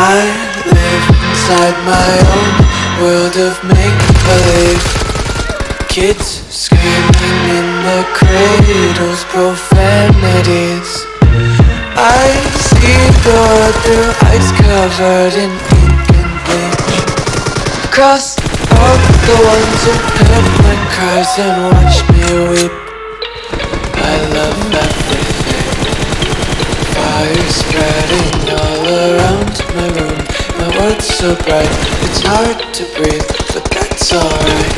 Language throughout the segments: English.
inside my own world of make-believe. Kids screaming in the cradles, profanities. I see world through eyes covered in ink and bleach. Cross out the ones who heard my cries and watched me weep. I love everything. Fire spreading all around so bright, it's hard to breathe But that's alright.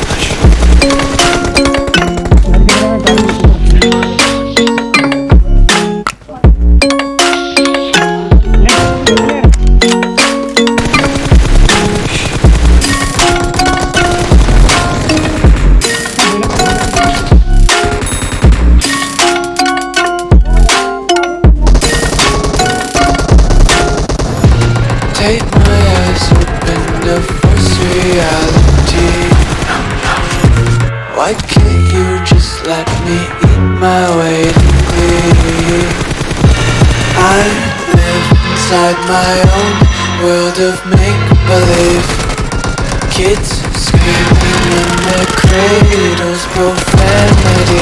Take Why can't you just let me eat my weight in glee? I live inside my own world of make-believe Kids screaming in their cradles, profanities